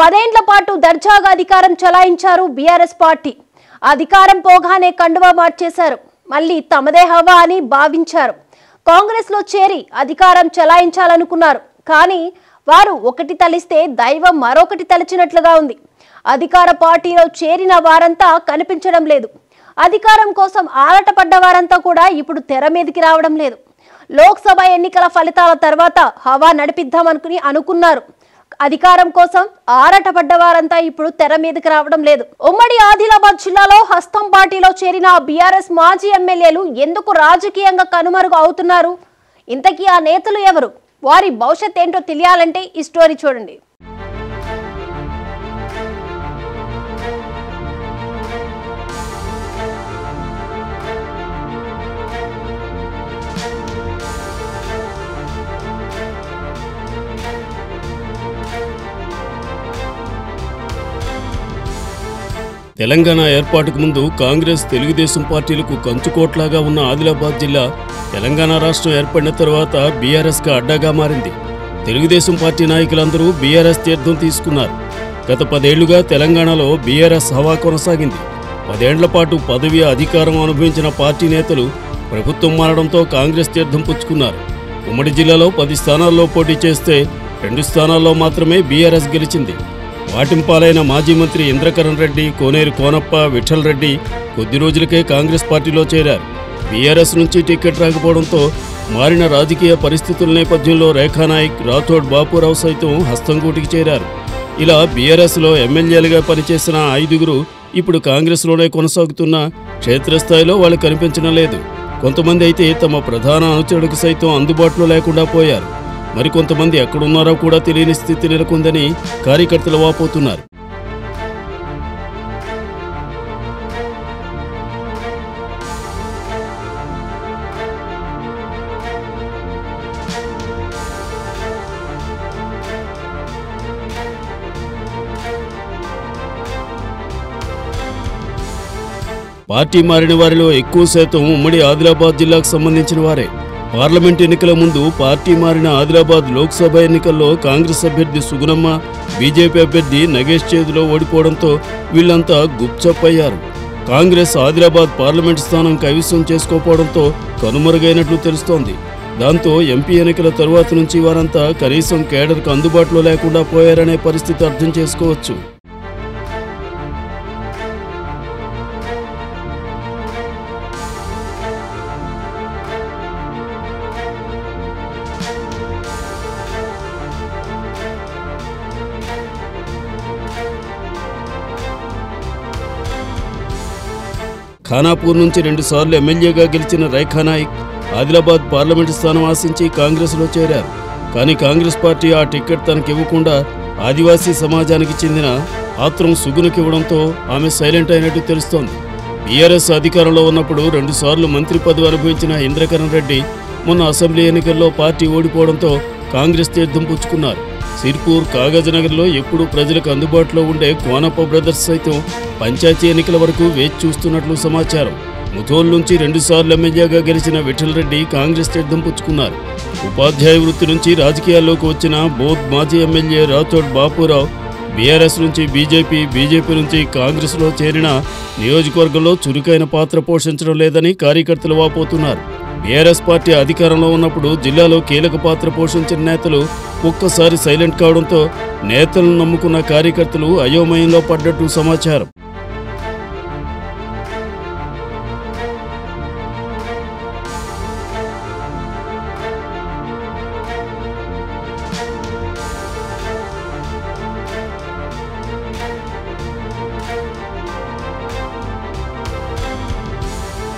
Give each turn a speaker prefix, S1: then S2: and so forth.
S1: పదేండ్ల పాటు దర్జాగా అధికారం చలాయించారు బీఆర్ఎస్ పార్టీ. అధికారం పోగానే కండువా మార్చేశారు. మళ్ళీ తమదే హవా అని భావించారు. కాంగ్రెస్లో చేరి అధికారం చలాయించాలనుకున్నారు. కానీ వారు ఒకటి తలిస్తే దైవం మరొకటి తలిచినట్లుగా ఉంది. అధికార పార్టీలో చేరిన వారంతా కనిపించడం లేదు. అధికారం కోసం ఆరాటపడ్డ వారంతా కూడా ఇప్పుడు తెర మీదకి రావడం లేదు. లోక్సభ ఎన్నికల ఫలితాల తర్వాత హవా నడిపిద్దామనుకుని అనుకున్నారు. అధికారం కోసం ఆరాటపడ్డ వారంతా ఇప్పుడు తెర మీదకి రావడం లేదు. ఉమ్మడి ఆదిలాబాద్ జిల్లాలో హస్తం పార్టీలో చేరిన బీఆర్ఎస్ మాజీ ఎమ్మెల్యేలు ఎందుకు రాజకీయంగా కనుమరుగు అవుతున్నారు? ఇంతకీ ఆ నేతలు ఎవరు? వారి భవిష్యత్ ఏంటో తెలియాలంటే ఈ స్టోరీ చూడండి.
S2: తెలంగాణ ఏర్పాటుకు ముందు కాంగ్రెస్ తెలుగుదేశం పార్టీలకు కంచుకోట్లాగా ఉన్న ఆదిలాబాద్ జిల్లా తెలంగాణ రాష్ట్రం ఏర్పడిన తర్వాత బీఆర్ఎస్కి అడ్డాగా మారింది. తెలుగుదేశం పార్టీ నాయకులందరూ బీఆర్ఎస్ తీర్థం తీసుకున్నారు. గత పదేళ్ళుగా తెలంగాణలో బీఆర్ఎస్ హవా కొనసాగింది. పదేళ్ళ పాటు పదవి అధికారం అనుభవించిన పార్టీ నేతలు ప్రభుత్వం మారడంతో కాంగ్రెస్ తీర్థం పుచ్చుకున్నారు. ఉమ్మడి జిల్లాలో పది స్థానాల్లో పోటీ చేస్తే రెండు స్థానాల్లో మాత్రమే బీఆర్ఎస్ గెలిచింది. వాటింపాలైన మాజీ మంత్రి ఇంద్రకరణ్ రెడ్డి కోనేరు కోనప్ప విఠల్ రెడ్డి కొద్ది రోజులకే కాంగ్రెస్ పార్టీలో చేరారు. బీఆర్ఎస్ నుంచి టికెట్ రాకపోవడంతో మారిన రాజకీయ పరిస్థితుల నేపథ్యంలో రేఖానాయక్ రాథోడ్ బాపురావు సైతం హస్తంగూటికి చేరారు. ఇలా బీఆర్ఎస్లో ఎమ్మెల్యేలుగా పనిచేసిన ఐదుగురు ఇప్పుడు కాంగ్రెస్లోనే కొనసాగుతున్న క్షేత్రస్థాయిలో వాళ్ళు కనిపించడం లేదు. కొంతమంది అయితే తమ ప్రధాన అనుచరుడికి సైతం అందుబాటులో లేకుండా పోయారు. మరికొంతమంది ఎక్కడున్నారో కూడా తెలియని స్థితి నెలకొందని కార్యకర్తలు వాపోతున్నారు. పార్టీ మారిన వారిలో ఎక్కువ శాతం ఉమ్మడి ఆదిలాబాద్ జిల్లాకు సంబంధించిన వారే. పార్లమెంట్ ఎన్నికల ముందు పార్టీ మారిన ఆదిలాబాద్ లోక్సభ ఎన్నికల్లో కాంగ్రెస్ అభ్యర్థి సుగుణమ్మ బీజేపీ అభ్యర్థి నగేష్ చేతిలో ఓడిపోవడంతో వీళ్ళంతా గుప్చప్పయ్యారు. కాంగ్రెస్ ఆదిలాబాద్ పార్లమెంట్ స్థానం కైవసం చేసుకోకపోవడంతో కనుమరుగైనట్లు తెలుస్తోంది. దాంతో ఎంపీ ఎన్నికల తరువాత నుంచి వారంతా కనీసం కేడర్కు అందుబాటులో లేకుండా పోయారనే పరిస్థితి అర్థం చేసుకోవచ్చు. ఖానాపూర్ నుంచి రెండుసార్లు ఎమ్మెల్యేగా గెలిచిన రేఖా నాయక్ ఆదిలాబాద్ పార్లమెంటు స్థానం ఆశించి కాంగ్రెస్లో చేరారు. కానీ కాంగ్రెస్ పార్టీ ఆ టికెట్ తనకివ్వకుండా ఆదివాసీ సమాజానికి చెందిన ఆత్రం సుగునకివ్వడంతో ఆమె సైలెంట్ అయినట్టు తెలుస్తోంది. బీఆర్ఎస్ అధికారంలో ఉన్నప్పుడు రెండుసార్లు మంత్రి పదవి అనుభవించిన ఇంద్రకరణ్ రెడ్డి మొన్న అసెంబ్లీ ఎన్నికల్లో పార్టీ ఓడిపోవడంతో కాంగ్రెస్ తీర్థం పుచ్చుకున్నారు. సిర్పూర్ కాగజ్నగర్లో ఎప్పుడూ ప్రజలకు అందుబాటులో ఉండే కోనప్ప బ్రదర్స్ సైతం పంచాయతీ ఎన్నికల వరకు వేచి చూస్తున్నట్లు సమాచారం. ముథోల్ నుంచి రెండుసార్లు ఎమ్మెల్యేగా గెలిచిన విఠల్ రెడ్డి కాంగ్రెస్ తీర్థం పుచ్చుకున్నారు. ఉపాధ్యాయ వృత్తి నుంచి రాజకీయాల్లోకి వచ్చిన బోధ్ మాజీ ఎమ్మెల్యే రాథోడ్ బాపురావు బీఆర్ఎస్ నుంచి బీజేపీ బీజేపీ నుంచి కాంగ్రెస్లో చేరిన నియోజకవర్గంలో చురుకైన పాత్ర పోషించడం లేదని కార్యకర్తలు వాపోతున్నారు. బీఆర్ఎస్ పార్టీ అధికారంలో ఉన్నప్పుడు జిల్లాలో కీలక పాత్ర పోషించిన నేతలు ఒక్కసారి సైలెంట్ కావడంతో నేతలను నమ్ముకున్న కార్యకర్తలు అయోమయంలో పడ్డట్టు సమాచారం.